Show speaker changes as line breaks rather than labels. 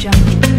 Jungle.